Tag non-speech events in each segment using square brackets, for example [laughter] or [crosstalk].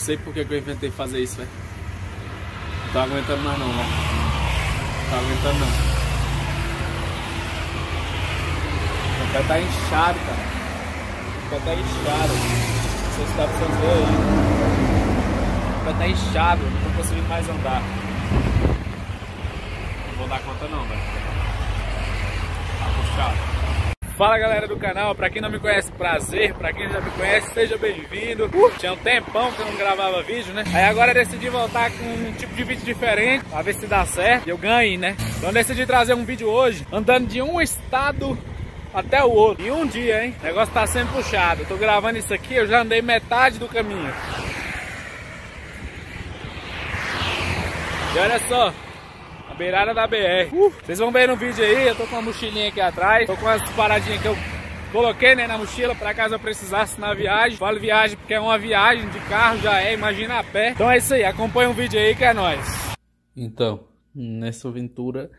sei porque que eu inventei fazer isso, velho. Não tô aguentando mais não, velho. Não tô aguentando não. O pé tá inchado, cara. O pé tá inchado. Não sei se dá pra ver aí. O pé tá inchado, não tô conseguindo mais andar. Não vou dar conta não, velho. Tá puxado. Fala galera do canal, pra quem não me conhece, prazer, pra quem já me conhece, seja bem-vindo. Uh, tinha um tempão que eu não gravava vídeo, né? Aí agora decidi voltar com um tipo de vídeo diferente, pra ver se dá certo e eu ganhei, né? Então decidi trazer um vídeo hoje, andando de um estado até o outro. Em um dia, hein? O negócio tá sendo puxado. Eu tô gravando isso aqui, eu já andei metade do caminho. E olha só, beirada da BR. Uh, vocês vão ver no vídeo aí, eu tô com uma mochilinha aqui atrás, tô com as paradinhas que eu coloquei né, na mochila para caso eu precisasse na viagem. Falo viagem porque é uma viagem de carro, já é, imagina a pé. Então é isso aí, acompanha o vídeo aí que é nóis. Então, nessa aventura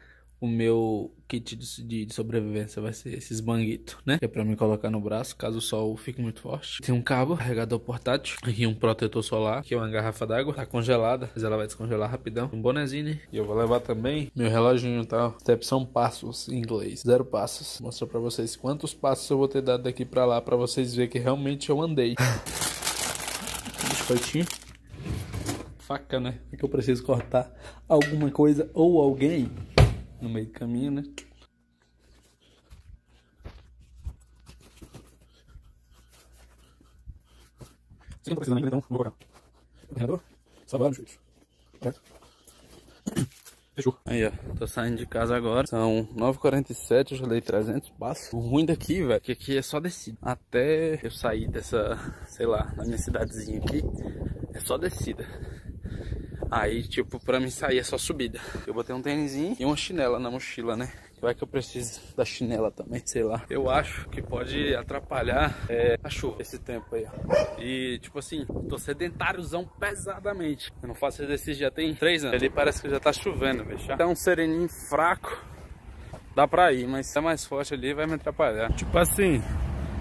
o meu kit de, de, sobrevivência vai ser esses banguitos, né? Que é pra me colocar no braço, caso o sol fique muito forte. Tem um cabo, carregador portátil, aqui um protetor solar, aqui uma garrafa d'água, tá congelada, mas ela vai descongelar rapidão. Um bonezinho, né? E eu vou levar também meu reloginho, tá? Step são passos em inglês, zero passos. Vou mostrar pra vocês quantos passos eu vou ter dado daqui pra lá, pra vocês verem que realmente eu andei. [laughs] Biscoitinho faca, né? É que eu preciso cortar alguma coisa ou alguém no meio do caminho, né? Você não tá precisando ainda, então vou colocar. Carregador, salvar no Certo? [coughs] Fechou. Aí, ó. Tô saindo de casa agora. São 9h47, eu já dei 300 passos. O ruim daqui, velho, que aqui é só descida. Até eu sair dessa, sei lá, da minha cidadezinha aqui, é só descida. Aí, tipo, pra mim sair é só subida. Eu botei um tênisinho e uma chinela na mochila, né? Vai que eu preciso da chinela também, sei lá. Eu acho que pode atrapalhar é, a chuva esse tempo aí, ó. E, tipo assim, tô sedentáriozão pesadamente. Eu não faço exercício já tem três anos. Ali parece que já tá chovendo, velho. Tá um sereninho fraco. Dá pra ir, mas se é mais forte ali vai me atrapalhar. Tipo assim,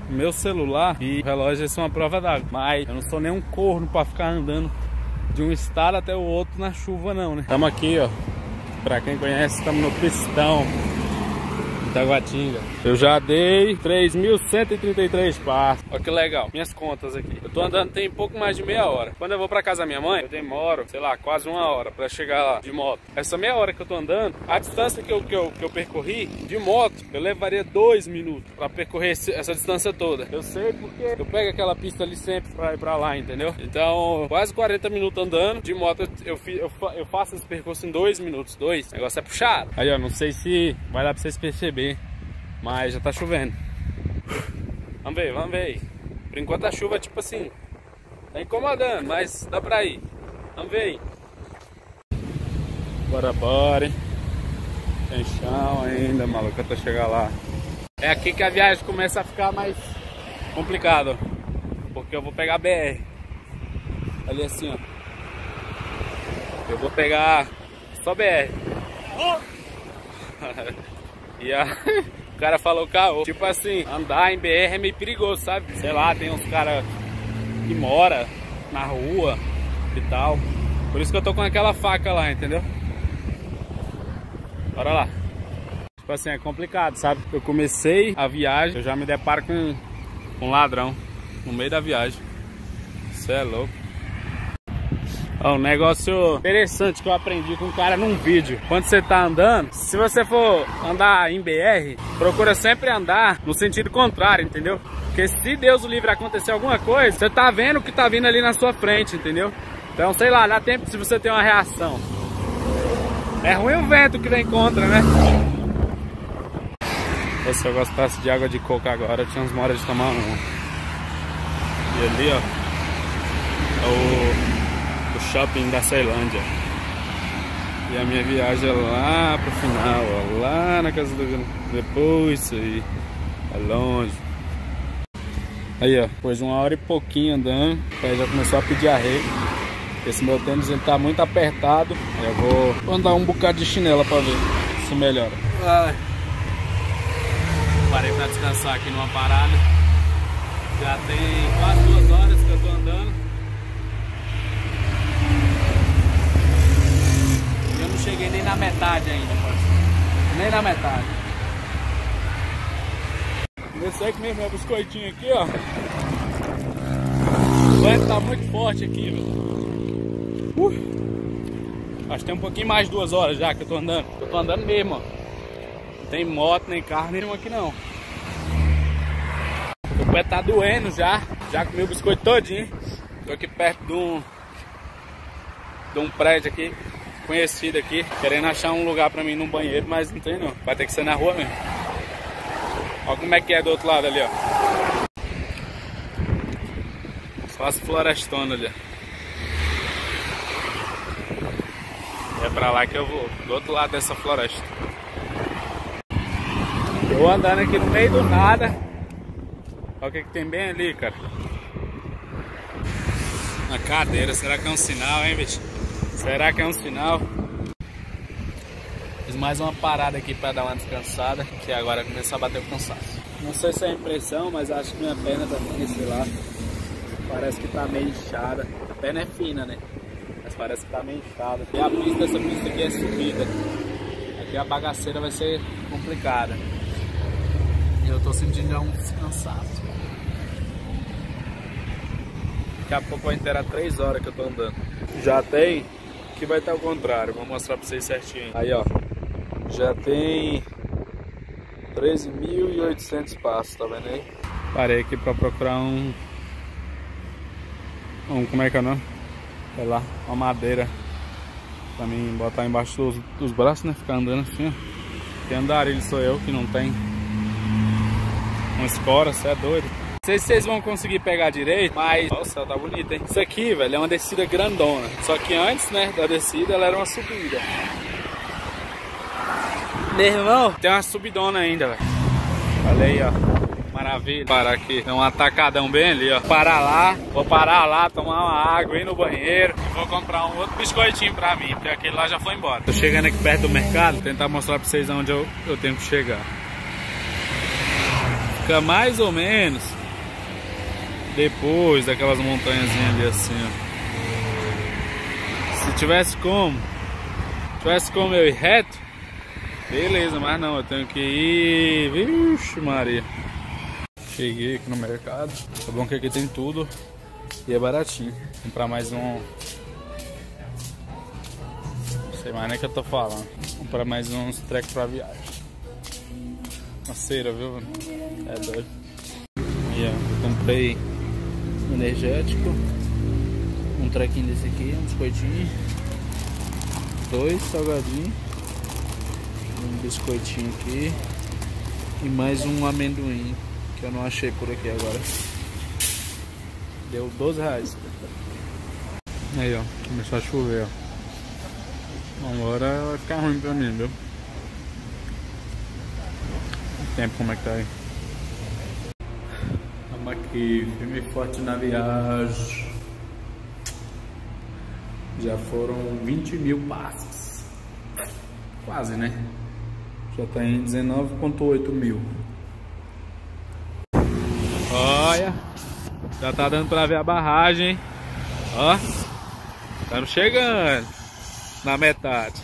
meu celular e relógio são uma prova d'água. Mas eu não sou nem um corno pra ficar andando de um estado até o outro na chuva não, né? Estamos aqui, ó. Pra quem conhece, estamos no Pistão. Itaguatinga. Eu já dei 3.133 passos. Olha que legal. Minhas contas aqui. Eu tô andando tem pouco mais de meia hora. Quando eu vou pra casa da minha mãe, eu demoro, sei lá, quase uma hora pra chegar lá de moto. Essa meia hora que eu tô andando, a distância que eu, que eu, que eu percorri de moto, eu levaria dois minutos pra percorrer esse, essa distância toda. Eu sei porque eu pego aquela pista ali sempre pra ir pra lá, entendeu? Então, quase 40 minutos andando. De moto, eu, eu, eu faço esse percurso em dois minutos. Dois. O negócio é puxado. Aí, ó, não sei se vai dar pra vocês perceberem mas já tá chovendo. Vamos ver, vamos ver Por enquanto a chuva, tipo assim, tá incomodando, mas dá pra ir. Vamos ver aí. Bora, bora, hein? Tem chão ainda, maluco, até chegar lá. É aqui que a viagem começa a ficar mais complicada, porque eu vou pegar BR. Ali assim, ó. Eu vou pegar só BR. [laughs] E [laughs] o cara falou, caô. Tipo assim, andar em BR é meio perigoso, sabe? Sei lá, tem uns caras que mora na rua e tal. Por isso que eu tô com aquela faca lá, entendeu? Bora lá. Tipo assim, é complicado, sabe? Eu comecei a viagem, eu já me deparo com um ladrão no meio da viagem. Isso é louco. Ó, um negócio interessante que eu aprendi com um cara num vídeo. Quando você tá andando, se você for andar em BR, procura sempre andar no sentido contrário, entendeu? Porque se Deus o livre acontecer alguma coisa, você tá vendo o que tá vindo ali na sua frente, entendeu? Então, sei lá, dá tempo se você tem uma reação. É ruim o vento que vem contra, né? Se eu gostasse de água de coco agora, eu tinha uns moras de tomar uma. E ali, ó, é o shopping da Ceilândia. E a minha viagem é lá pro final, ó, lá na casa do depois isso aí, é longe. Aí ó, depois de uma hora e pouquinho andando, o pé já começou a pedir arrego. Esse meu tênis ele tá muito apertado. Eu vou andar um bocado de chinela pra ver se melhora. Ai. Parei pra descansar aqui numa parada. Já tem quase duas horas que eu tô andando. Metade ainda, parceiro. Nem na metade. Esse aqui mesmo, meu biscoitinho aqui, ó. O vento tá muito forte aqui, velho. Uh. Acho que tem um pouquinho mais de duas horas já que eu tô andando. Eu tô andando mesmo, ó. Não tem moto nem carro nenhum aqui não. O pé tá doendo já. Já comi o biscoito todinho. Tô aqui perto de um, de um prédio aqui, conhecido aqui. Querendo achar um lugar pra mim num banheiro, mas não tem não. Vai ter que ser na rua mesmo. Olha como é que é do outro lado ali, ó. Só as florestonas ali. É pra lá que eu vou, do outro lado dessa floresta. Eu andando aqui no meio do nada. Olha o que, que tem bem ali, cara. Na cadeira, será que é um sinal, hein, bicho? Será que é um sinal? Fiz mais uma parada aqui para dar uma descansada, que agora começou a bater o cansaço. Não sei se é impressão, mas acho que minha perna também, sei lá, parece que tá meio inchada. A perna é fina, né? Mas parece que tá meio inchada. E a pista, essa pista aqui é subida. Aqui a bagaceira vai ser complicada. E eu tô sentindo já um cansaço. Daqui a pouco vai inteirar 3 horas que eu tô andando. Já tem, que vai estar ao contrário. Vou mostrar pra vocês certinho. Aí, ó. Já tem 13.800 passos, tá vendo aí? Parei aqui pra procurar um... Um, como é que é o nome? Sei lá, uma madeira. Pra mim botar embaixo dos, dos braços, né? Ficar andando assim, ó. Tem andarilho sou eu que não tem. Uma escora, você é doido. Não sei se vocês vão conseguir pegar direito, mas... Nossa, tá bonito, hein? Isso aqui, velho, é uma descida grandona. Só que antes, né, da descida, ela era uma subida. Meu irmão, tem uma subidona ainda, velho. Olha aí, ó. Maravilha. Parar aqui. Tem um atacadão bem ali, ó. Parar lá. Vou parar lá, tomar uma água, ir no banheiro. E vou comprar um outro biscoitinho pra mim, porque aquele lá já foi embora. Tô chegando aqui perto do mercado, tentar mostrar pra vocês onde eu, eu tenho que chegar. Fica mais ou menos depois daquelas montanhas ali assim, ó. Se tivesse como, tivesse como eu ir reto, beleza, mas não, eu tenho que ir. Vixe, Maria. Cheguei aqui no mercado. Tá bom que aqui tem tudo e é baratinho. Comprar mais um. Não sei mais nem o que eu tô falando. Comprar mais uns trecos pra viagem. Uma cera, viu? É doido. E ó, eu comprei energético. Um trequinho desse aqui, um biscoitinho. Dois salgadinhos. Um biscoitinho aqui. E mais um amendoim. Que eu não achei por aqui agora. Deu 12 reais. Aí ó, começou a chover ó. Agora vai ficar ruim pra mim, viu? O tempo como é que tá aí? Aqui, firme e forte na viagem. Já foram 20 mil passos. Quase, né? Já tá em 19.8 mil. Olha, já tá dando pra ver a barragem, Ó, estamos chegando na metade.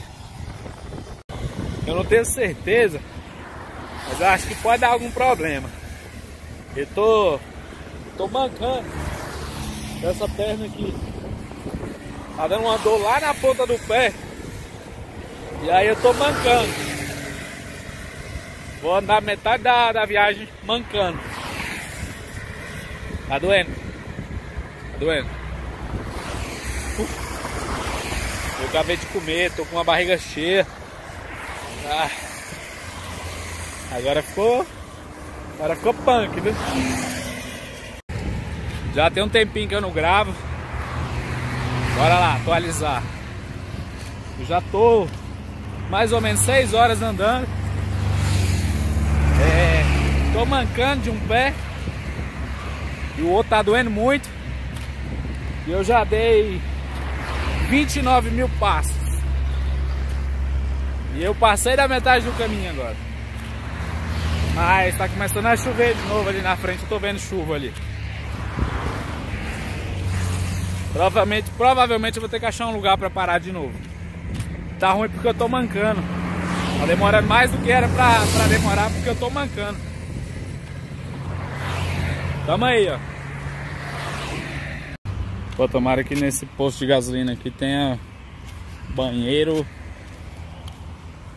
Eu não tenho certeza, mas acho que pode dar algum problema. Eu tô, tô mancando essa perna aqui. Tá dando uma dor lá na ponta do pé. E aí eu tô mancando. Vou andar metade da, da viagem mancando. Tá doendo? Tá doendo? Uf. Eu acabei de comer, tô com uma barriga cheia. Ah. Agora ficou Agora ficou punk, viu? Já tem um tempinho que eu não gravo. Bora lá, atualizar. Eu já tô mais ou menos 6 horas andando. É, tô mancando de um pé. E o outro tá doendo muito. E eu já dei 29 mil passos. E eu passei da metade do caminho agora. Mas tá começando a chover de novo ali na frente, eu tô vendo chuva ali. Provavelmente, provavelmente eu vou ter que achar um lugar para parar de novo. Tá ruim porque eu tô mancando. Tá demorando mais do que era pra, pra demorar porque eu tô mancando. Tamo aí, ó. Pô, tomara que nesse posto de gasolina aqui tenha banheiro.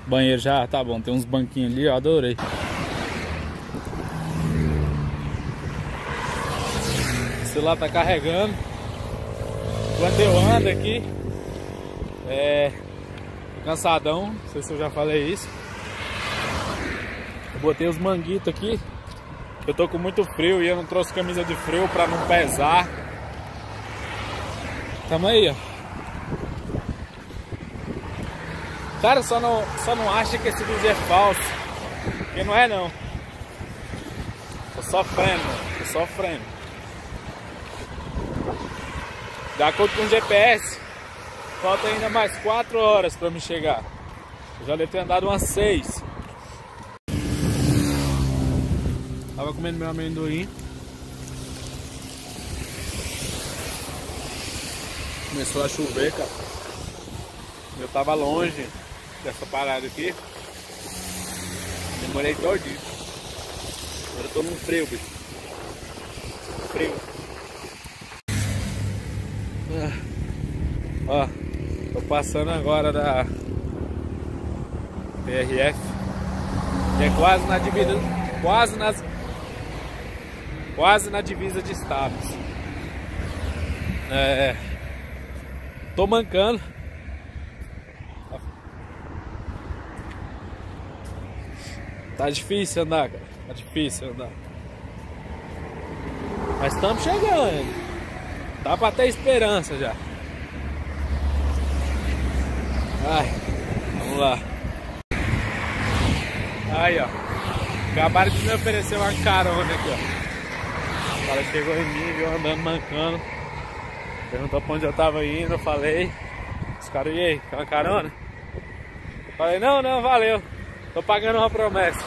Banheiro já, tá bom, tem uns banquinhos ali, eu adorei. O celular tá carregando. Quando eu ando aqui, é cansadão, não sei se eu já falei isso. Eu botei os manguitos aqui. Eu tô com muito frio e eu não trouxe camisa de frio pra não pesar. Tamo aí, ó. Cara, só não, só não acha que esse vídeo é falso. Porque não é não. Tô sofrendo, tô sofrendo. De acordo com o GPS, falta ainda mais 4 horas pra me chegar. Eu já devo ter andado umas 6. Tava comendo meu amendoim. Começou a chover, cara. Eu tava longe dessa parada aqui. Demorei todinho. Agora eu tô num frio, bicho. Frio. Ó, tô passando agora da PRF. É quase na divisa. Quase nas. Quase na divisa de estados. É. Tô mancando. Tá difícil andar, cara. Tá difícil andar. Mas estamos chegando. Dá pra ter esperança já. Ai, vamos lá. Aí, ó. Acabaram de me oferecer uma carona aqui, ó. O cara chegou em mim, viu andando mancando. Perguntou pra onde eu tava indo, eu falei. Os caras, e aí, quer uma carona? falei, não, não, valeu. Tô pagando uma promessa.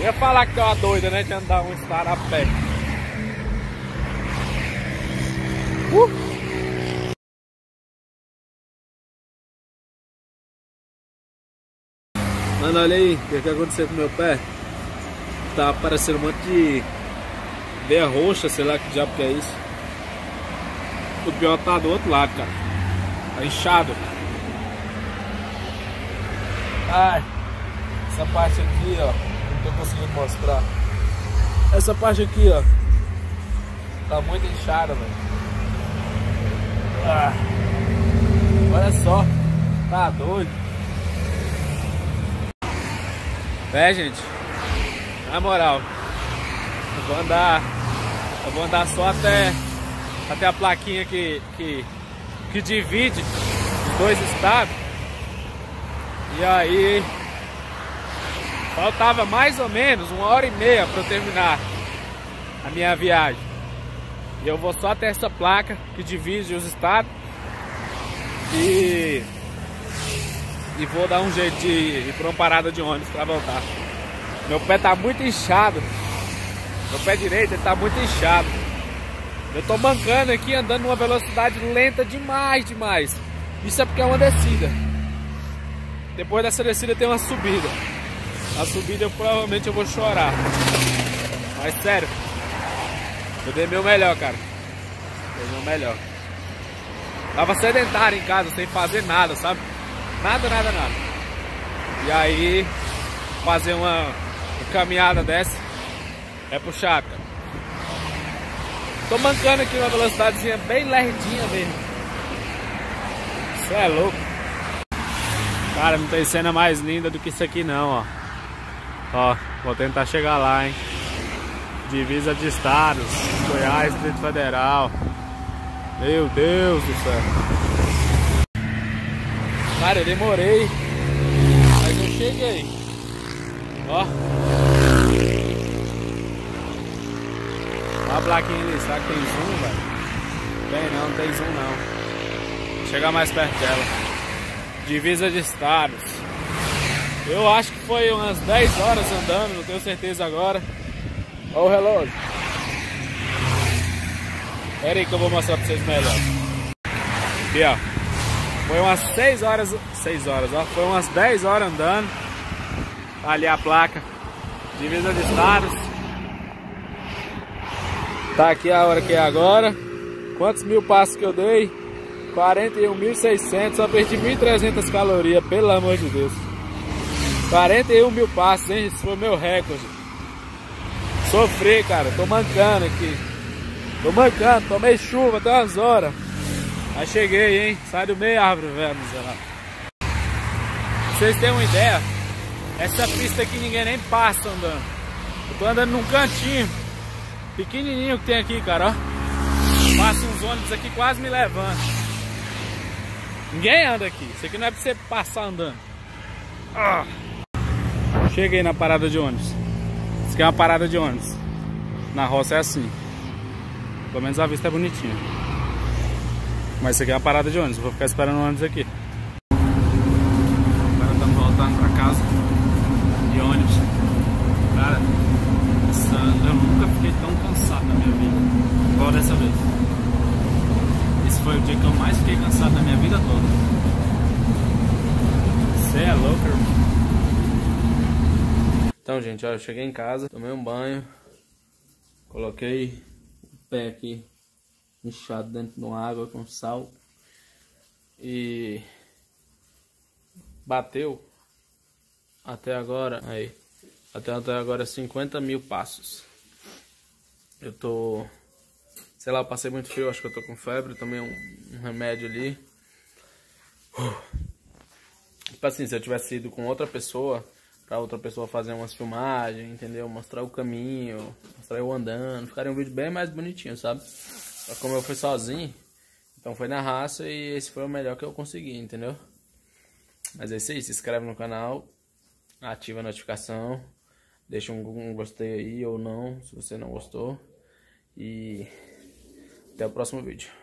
Ia falar que é uma doida, né? De andar um estar a pé. Uh! Mano, olha aí, o que, que aconteceu com meu pé? Tá aparecendo um monte de veia roxa, sei lá que diabo que é isso. O pior tá do outro lado, cara. Tá inchado. Ai, essa parte aqui, ó. Não tô conseguindo mostrar. Essa parte aqui, ó. Tá muito inchada, velho. Ah, olha só. Tá doido. É, gente. Na moral. Eu vou andar. Eu vou andar só até até a plaquinha que, que, que divide os dois estados. E aí faltava mais ou menos uma hora e meia para eu terminar a minha viagem. E eu vou só até essa placa que divide os estados. E, e vou dar um jeito de ir para uma parada de ônibus para voltar. Meu pé tá muito inchado. Meu pé direito ele tá muito inchado. Eu tô mancando aqui, andando numa velocidade lenta demais, demais. Isso é porque é uma descida. Depois dessa descida tem uma subida. A subida eu provavelmente eu vou chorar. Mas sério. Eu dei meu melhor, cara. Dei meu melhor. Tava sedentário em casa, sem fazer nada, sabe? Nada, nada, nada. E aí, fazer uma, uma caminhada dessa é puxado, cara. Tô mancando aqui uma velocidadezinha bem lerdinha mesmo. Isso é louco. Cara, não tem cena mais linda do que isso aqui não, ó. Ó, vou tentar chegar lá, hein. Divisa de estados, Goiás, Distrito Federal. Meu Deus do céu. Cara, eu demorei. Mas eu cheguei. Ó. Olha a plaquinha ali, será que tem zoom, velho? Tem não, não tem zoom não. Vou chegar mais perto dela. Divisa de estados. Eu acho que foi umas 10 horas andando, não tenho certeza agora. Olha o relógio. Pera aí que eu vou mostrar pra vocês melhor. Aqui, ó. Foi umas 6 horas, 6 horas, ó. Foi umas 10 horas andando. Ali a placa. Divisa de estados. Tá aqui a hora que é agora. Quantos mil passos que eu dei? 41.600, só perdi 1.300 calorias, pelo amor de Deus. 41 mil passos, hein? Esse foi meu recorde. Sofri, cara. Tô mancando aqui. Tô mancando, tomei chuva até umas horas. Aí cheguei, hein? Sai do meio árvore, velho, miserável. Vocês terem uma ideia, essa pista aqui ninguém nem passa andando. Eu tô andando num cantinho pequenininho que tem aqui, cara, ó. Passa uns ônibus aqui quase me levando. Ninguém anda aqui. Isso aqui não é pra você passar andando. Ah. Cheguei na parada de ônibus. Isso aqui é uma parada de ônibus. Na roça é assim. Pelo menos a vista é bonitinha. Mas isso aqui é uma parada de ônibus. Vou ficar esperando o ônibus aqui. Agora estamos voltando pra casa. De ônibus. Cara, essa... eu nunca fiquei tão cansado na minha vida. Igual dessa vez. Esse foi o dia que eu mais fiquei cansado na minha vida toda. Você é louco, irmão. Gente, ó, eu cheguei em casa, tomei um banho, coloquei o pé aqui inchado dentro de uma água com sal e bateu até agora, aí, até, até agora 50 mil passos. Eu tô, sei lá, passei muito frio, acho que eu tô com febre, tomei um, um remédio ali. Tipo assim, se eu tivesse ido com outra pessoa, pra outra pessoa fazer umas filmagens, entendeu? Mostrar o caminho, mostrar eu andando, ficaria um vídeo bem mais bonitinho, sabe? Só como eu fui sozinho, então foi na raça e esse foi o melhor que eu consegui, entendeu? Mas é isso aí, se inscreve no canal, ativa a notificação, deixa um, um gostei aí ou não, se você não gostou. E até o próximo vídeo.